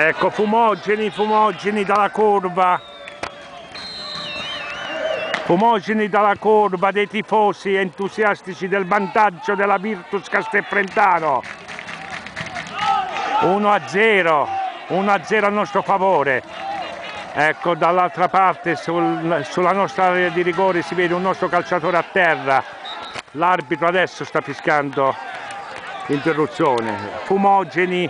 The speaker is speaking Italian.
Ecco, fumogeni, fumogeni dalla curva. Fumogeni dalla curva dei tifosi entusiastici del vantaggio della Virtus Castelfrentano. 1 a 0, 1 a 0 a nostro favore. Ecco, dall'altra parte sul, sulla nostra area di rigore si vede un nostro calciatore a terra. L'arbitro adesso sta fiscando interruzione. Fumogeni